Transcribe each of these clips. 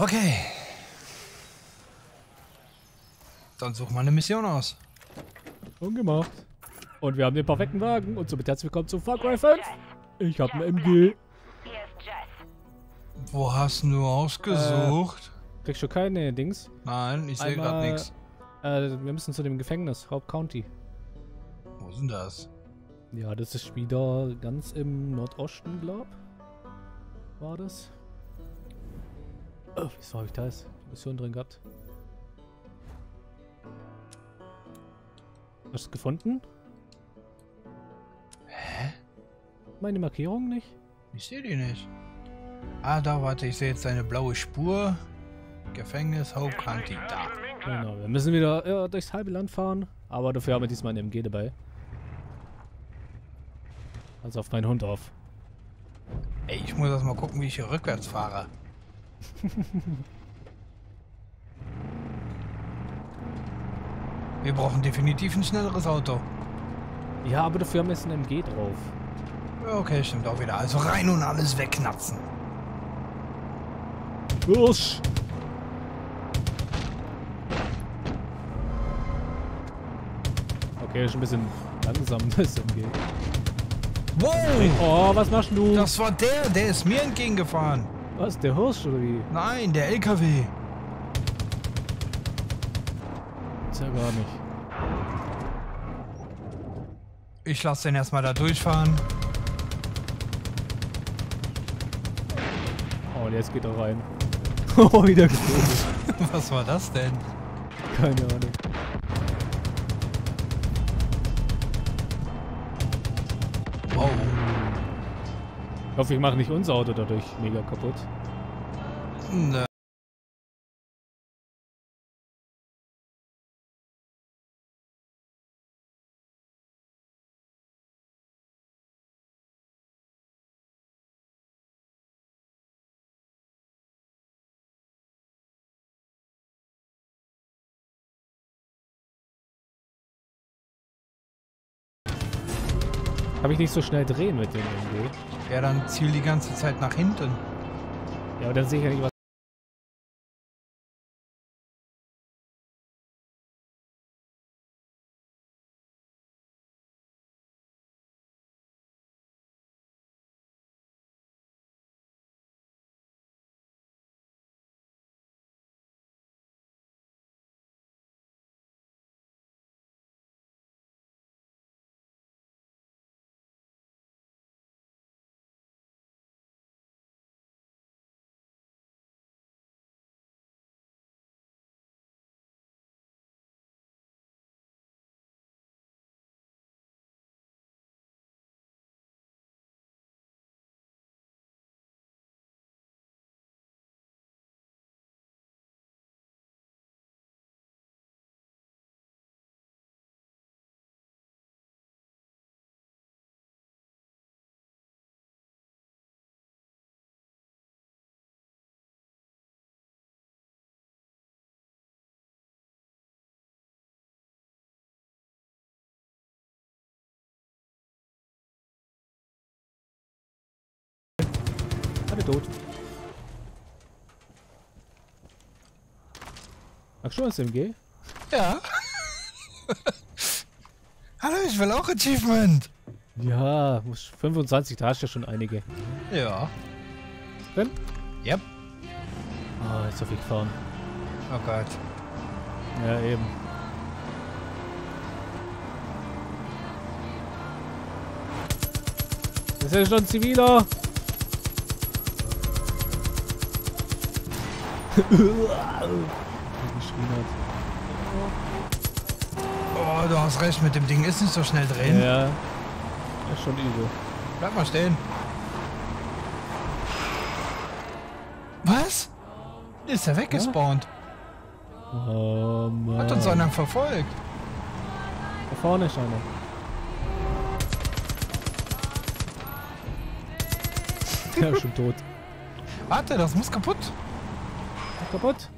Okay. Dann such mal eine Mission aus. Schon gemacht. Und wir haben den perfekten Wagen. Und somit herzlich willkommen zu Far Cry 5. Ich habe eine MG. Wo hast du ausgesucht? Kriegst du keine Dings? Nein, ich sehe gerade nichts. Äh, wir müssen zu dem Gefängnis, Hauptcounty. Wo ist denn das? Ja, das ist wieder ganz im Nordosten, glaub. War das? Oh, wieso habe ich da jetzt die Mission drin gehabt? Hast du es gefunden? Hä? Meine Markierung nicht? Ich sehe die nicht. Ah, da, warte, ich sehe jetzt eine blaue Spur. Gefängnis Hope County, da. Genau, wir müssen wieder ja, durchs halbe Land fahren, aber dafür haben wir diesmal eine MG dabei. Also auf meinen Hund auf. Ey, ich muss erst mal gucken, wie ich hier rückwärts fahre. Wir brauchen definitiv ein schnelleres Auto. Ja, aber dafür haben wir jetzt eine MG drauf. Okay, stimmt auch wieder. Also rein und alles wegknatzen. Usch! Okay, ist ein bisschen langsam, das MG. Wow! Oh, was machst du? Das war der, der ist mir entgegengefahren. Was, der Hirsch oder wie? Nein, der LKW. Ist ja gar nicht. Ich lasse den erstmal da durchfahren. Oh, und jetzt geht er rein. Oh, wieder gezogen. Was war das denn? Keine Ahnung. Ich hoffe, ich mache nicht unser Auto dadurch mega kaputt. Nö. Kann ich nicht so schnell drehen mit dem MG. Ja, dann ziel die ganze Zeit nach hinten. Ja, aber dann sehe ich ja nicht, was. Alle tot. Ach schon, das MG? Ja. Hallo, ich will auch Achievement. Ja, muss 25, da hast du ja schon einige. Ja. Drin? Yep. Ah, jetzt darf ich fahren. Oh Gott. Ja, eben. Das ist ja schon ein Ziviler. Oh, du hast recht, mit dem Ding ist nicht so schnell drehen. Ja. Ist schon übel. Bleib mal stehen. Was? Ist er weggespawnt? Oh Mann. Hat uns einer verfolgt. Da vorne ist einer. Der ist schon tot. Warte, das muss kaputt. Kaputt?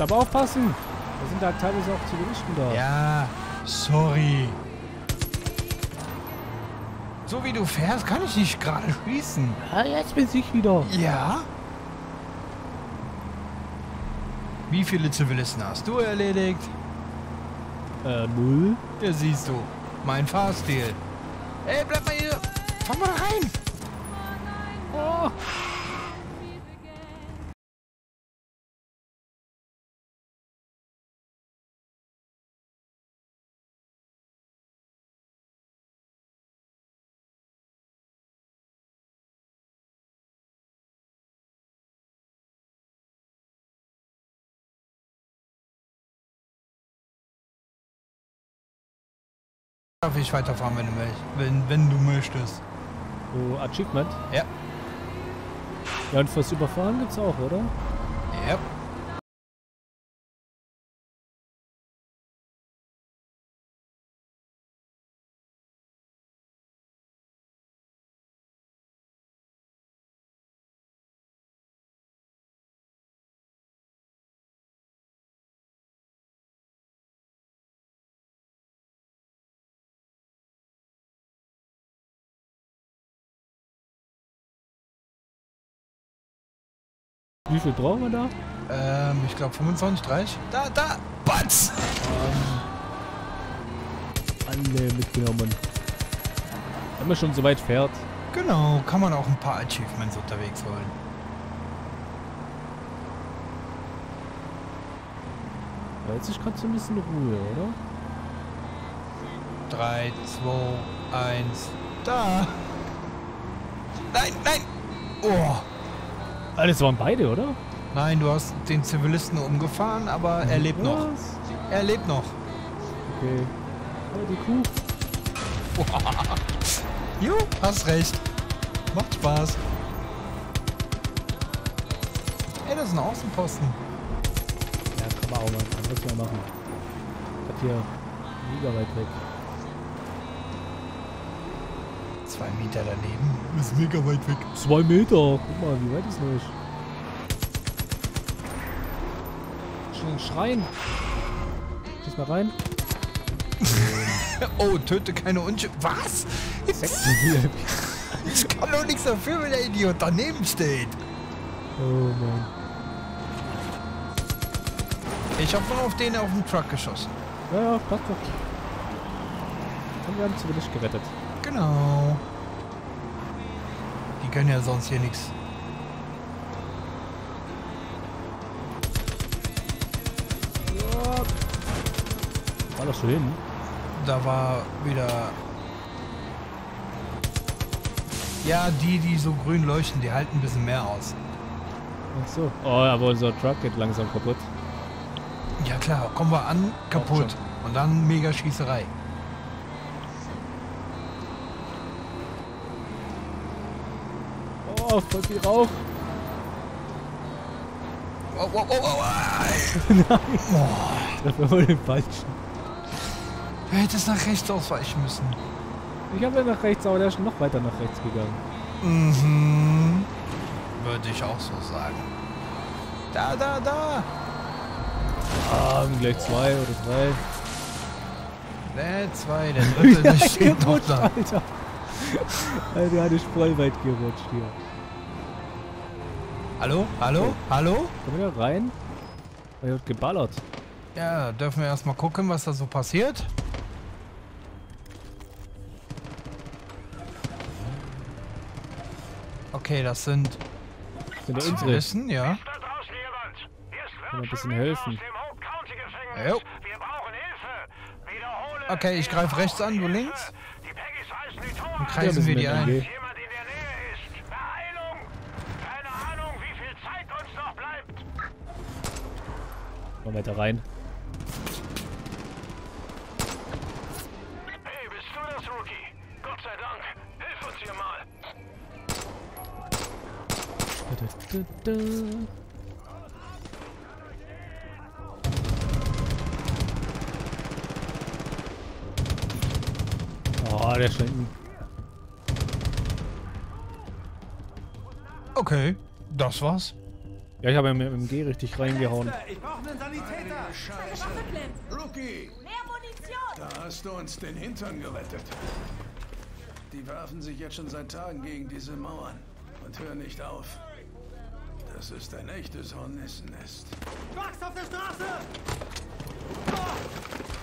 Musst aber aufpassen. Da sind da teilweise auch Zivilisten da. Ja, sorry. So wie du fährst, kann ich nicht gerade schießen. Ah, jetzt bin ich wieder. Ja? Wie viele Zivilisten hast du erledigt? Äh, null. Ja, siehst du. Mein Fahrstil. Ey, bleib mal hier. Fahr mal rein. Oh. Darf ich weiterfahren, wenn du, wenn, wenn du möchtest. So, Achievement. Ja. Ja, und fürs Überfahren gibt's auch, oder? Ja. Wie viel brauchen wir da? Ähm, ich glaube 25, 30. Da, da. Batz. Alle mitgenommen. Wenn man schon so weit fährt. Genau, kann man auch ein paar Achievements unterwegs holen. Da jetzt ist gerade so ein bisschen Ruhe, oder? 3, 2, 1. Da. Nein, nein. Oh. Das waren beide, oder? Nein, du hast den Zivilisten umgefahren, aber er lebt noch. Was? Er lebt noch. Okay. Oh, die Kuh. Jo, hast recht. Macht Spaß. Ey, das ist ein Außenposten. Ja, kann man auch mal. Das mal machen. Das hier mega weit weg. Zwei Meter daneben. Ist mega weit weg. Zwei Meter. Guck mal, wie weit ist das? Schnell schreien. Schieß mal rein. Oh, töte keine Unschuld. Was? Ich kann doch nichts dafür, wenn der Idiot daneben steht. oh Mann. Ich hab nur auf den auf dem Truck geschossen. Ja, ja, passt doch. Und wir haben zumindest gerettet. Genau. Die können ja sonst hier nichts. War das so hin? Da war wieder. Ja, die, die so grün leuchten, die halten ein bisschen mehr aus. Ach so. Oh, aber unser Truck geht langsam kaputt. Ja klar, kommen wir an, kaputt. Und dann mega Schießerei. Oh, voll viel Rauch. Wow, wow, wow, wow. Oh, Treffer wohl den falschen. du hättest nach rechts ausweichen müssen. Ich habe ja nach rechts, aber der ist noch weiter nach rechts gegangen. Mhm. Würde ich auch so sagen. Da, da, da. Ah, gleich zwei oder drei. Der zwei, der dritte, steht noch da. Alter. Alter, der ist voll weit gerutscht hier. Hallo? Hallo? Hallo? Komm wieder rein. Er wird geballert. Ja, dürfen wir erstmal gucken, was da so passiert. Okay, das sind Sind ja unsere. Zivilisten, ja. Kann ein bisschen helfen. Jo. Wir brauchen Hilfe. Wiederhole. Okay, ich greife rechts an, du links. Dann an. kreisen wir die ein. MG. Jemand in der Nähe ist. Beeilung. Keine Ahnung, wie viel Zeit uns noch bleibt. Mal weiter rein. Hey, bist du das, Rookie? Gott sei Dank. Hilf uns hier mal. Da, da, da, da. Oh, der hinten. Okay, das war's. Ja, ich habe ja mit dem G richtig reingehauen. Ich brauche einen Sanitäter. Scheiße. Rookie, Mehr Munition! da hast du uns den Hintern gerettet. Die werfen sich jetzt schon seit Tagen gegen diese Mauern und hören nicht auf. Das ist ein echtes Hornissennest. Wachs auf der Straße!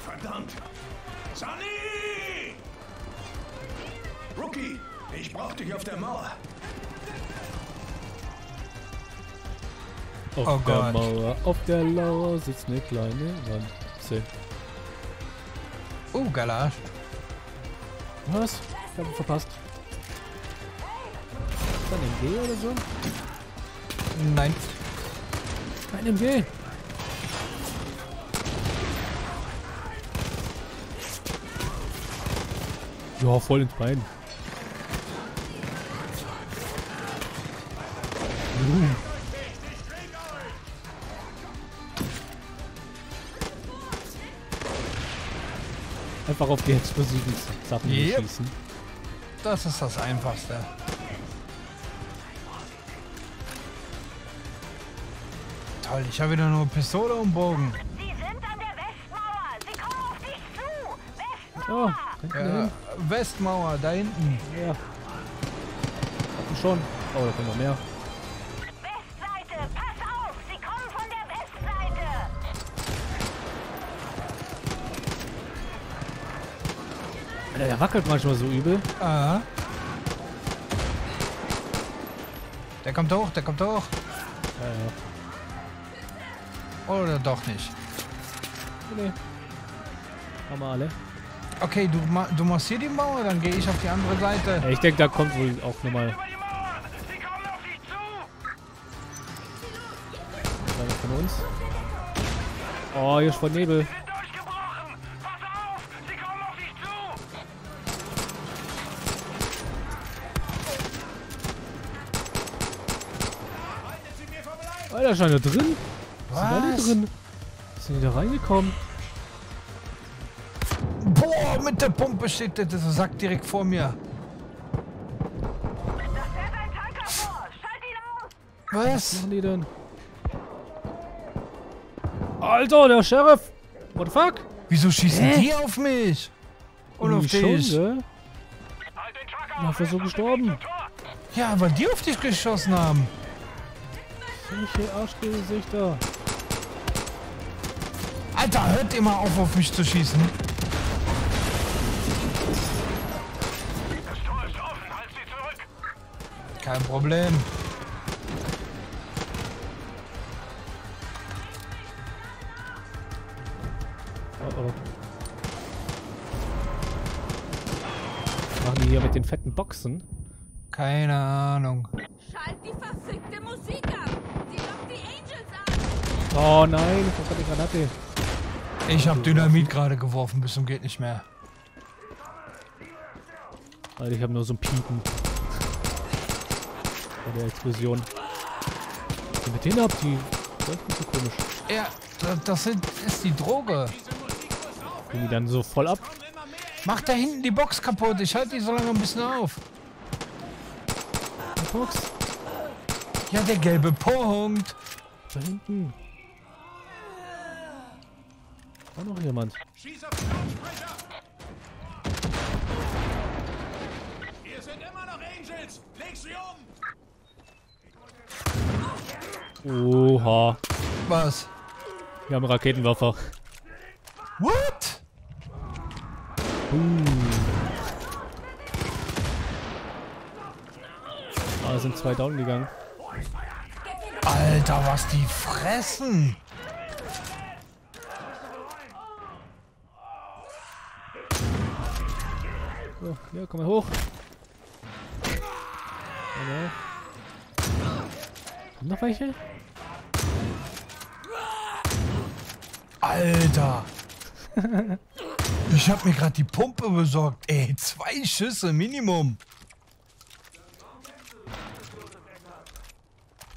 Verdammt! Sunny! Rookie, ich brauch dich auf der Mauer. Auf Oh der Gott. Mauer, auf der Lauer sitzt eine kleine Wanze. Oh, Galasch. Was? Ich habe verpasst. Ist da ein MG oder so? Nein. Kein MG. Ja, voll ins Bein. Uh. Einfach auf die explosiven Sachen Yep. schießen. Das ist das Einfachste. Toll, ich habe wieder nur Pistole und Bogen. Sie sind an der Westmauer! Sie kommen auf dich zu! Oh, Westmauer! da hinten Ja, hin. Westmauer, da hinten. Ja. Hatten schon. Oh, da kommen noch mehr. Alter, der wackelt manchmal so übel. Aha. Der kommt hoch, der kommt hoch. Ja, ja. Oder doch nicht. Nee. Haben wir alle. Okay, du, ma du machst hier die Mauer, dann gehe ich auf die andere Seite. Ja, ich denke, da kommt wohl auch nochmal von uns. Oh, hier ist voll Nebel. Alter, ist einer drin? Sind alle Was? drin? Sind die da reingekommen? Boah, mit der Pumpe steht der, Sack direkt vor mir. Was Was? machen die denn? Alter, der Sheriff! What the fuck? Wieso schießen die auf mich? Und auf dich? Schon, Ja, auf! für so gestorben. Ja, weil die auf dich geschossen haben. Solche Arschgesichter. Alter, hört immer auf, auf mich zu schießen. Das Tor ist offen! Halt sie zurück! Kein Problem. Oh oh. Was machen die hier mit den fetten Boxen? Keine Ahnung. Oh nein, ich hab die Granate. Ich habe Dynamit gerade geworfen, bis zum geht nicht mehr. Alter, ich habe nur so ein Piepen. Bei der Explosion. Was mit denen ab? Die leuchten so komisch. Ja, das, das sind, ist die Droge. Gehen die dann so voll ab? Mach da hinten die Box kaputt. Ich halte die so lange ein bisschen auf. Die Box? Ja, der gelbe Punkt. Da hinten. War noch jemand. Schieß auf den Lautsprecher! Hier sind immer noch Angels! Leg sie um! Oha. Was? Wir haben Raketenwerfer. What? Ah, es sind zwei down gegangen. Alter, was die fressen. So, ja, komm mal hoch. Genau. Noch welche? Alter. Ich hab mir gerade die Pumpe besorgt. Ey, zwei Schüsse Minimum.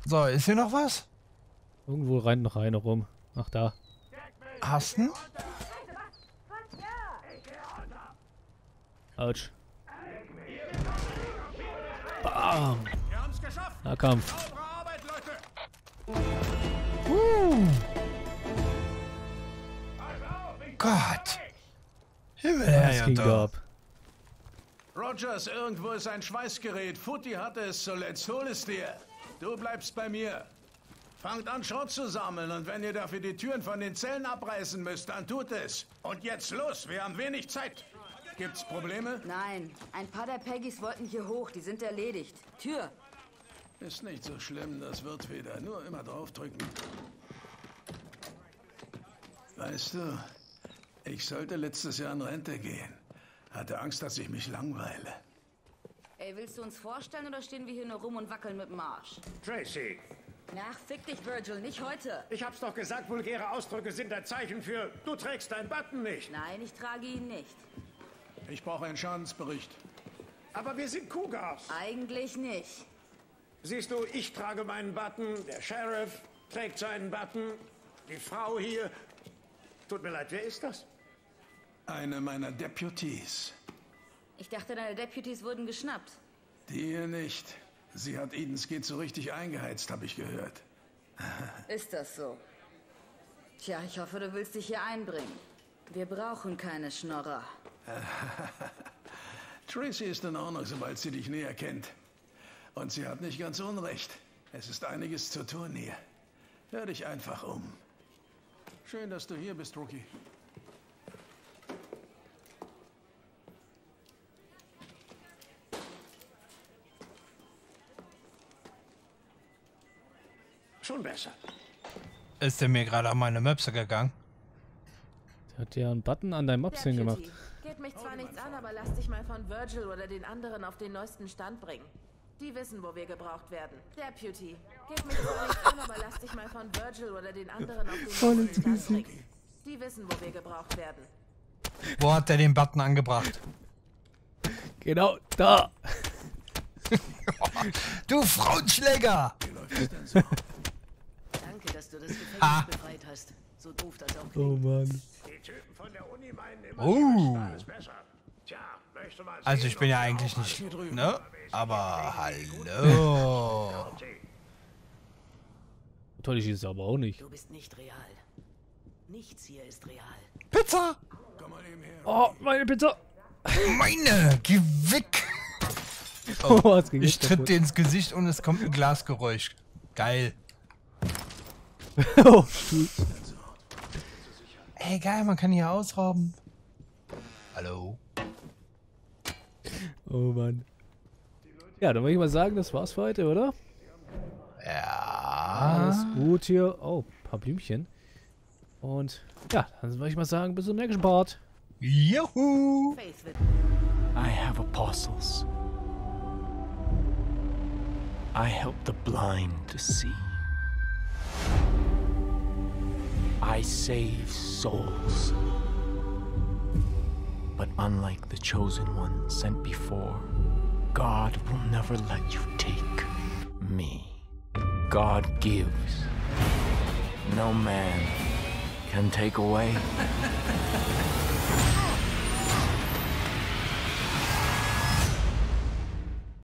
So, ist hier noch was? Irgendwo rennt noch einer rum. Ach da. Hast du? Autsch. Bam. Nahkampf. Uh. Gott. Himmel, das ging ab. Rogers, irgendwo ist ein Schweißgerät. Footy hat es, zuletzt hol es dir. Du bleibst bei mir. Fangt an, Schrott zu sammeln und wenn ihr dafür die Türen von den Zellen abreißen müsst, dann tut es. Und jetzt los, wir haben wenig Zeit. Gibt's Probleme? Nein, ein paar der Peggys wollten hier hoch. Die sind erledigt. Tür. Ist nicht so schlimm, das wird wieder. Nur immer draufdrücken. Weißt du, ich sollte letztes Jahr in Rente gehen. Hatte Angst, dass ich mich langweile. Ey, willst du uns vorstellen oder stehen wir hier nur rum und wackeln mit dem Arsch? Tracy, Ach, fick dich, Virgil, nicht heute. ich hab's doch gesagt, vulgäre Ausdrücke sind ein Zeichen für, du trägst deinen Button nicht. Nein, ich trage ihn nicht. Ich brauche einen Schadensbericht. Aber wir sind Cougars. Eigentlich nicht. Siehst du, ich trage meinen Button, der Sheriff trägt seinen Button, die Frau hier. Tut mir leid, wer ist das? Eine meiner Deputies. Ich dachte, deine Deputies wurden geschnappt. Die hier nicht. Sie hat Edens geht so richtig eingeheizt, habe ich gehört. Ist das so? Tja, ich hoffe, du willst dich hier einbringen. Wir brauchen keine Schnorrer. Tracy ist in Ordnung, sobald sie dich näher kennt. Und sie hat nicht ganz unrecht. Es ist einiges zu tun hier. Hör dich einfach um. Schön, dass du hier bist, Rookie. Schon besser. Ist der mir gerade an meine Möpse gegangen? Der hat ja einen Button an deinem Mops hingemacht. Geht mich zwar nichts an, aber lass dich mal von Virgil oder den anderen auf den neuesten Stand bringen. Die wissen, wo wir gebraucht werden. Deputy, geht mich zwar nichts an, aber lass dich mal von Virgil oder den anderen auf den neuesten Stand bringen. Die wissen, wo wir gebraucht werden. Wo hat der den Button angebracht? Genau, da. Du Frauenschläger! Danke, dass du das Gefängnis befreit hast. So doof das auch Oh. Mann. Die Typen von der Uni meinen immer, Oh. das ist besser. Tja, möchte mal Also ich bin ja eigentlich nicht, hier drüben ne? Aber hallo. Toll, ich ist aber auch nicht. Du bist nicht real. Nichts hier ist real. Pizza! Komm mal eben her. Oh, meine Pizza. Meine! Geh weg! Oh, ging Ich tritt dir ins Gesicht und es kommt ein Glasgeräusch. Geil. oh, Stuhl. Ey, geil, man kann hier ausrauben. Hallo? Oh Mann. Ja, dann würde ich mal sagen, das war's für heute, oder? Ja. Alles gut hier. Oh, ein paar Blümchen. Und ja, dann würde ich mal sagen, bis zum nächsten Part. Juhu! I have apostles. I help the blind to see. I save souls. But unlike the chosen one sent before, God will never let you take me. God gives. No man can take away.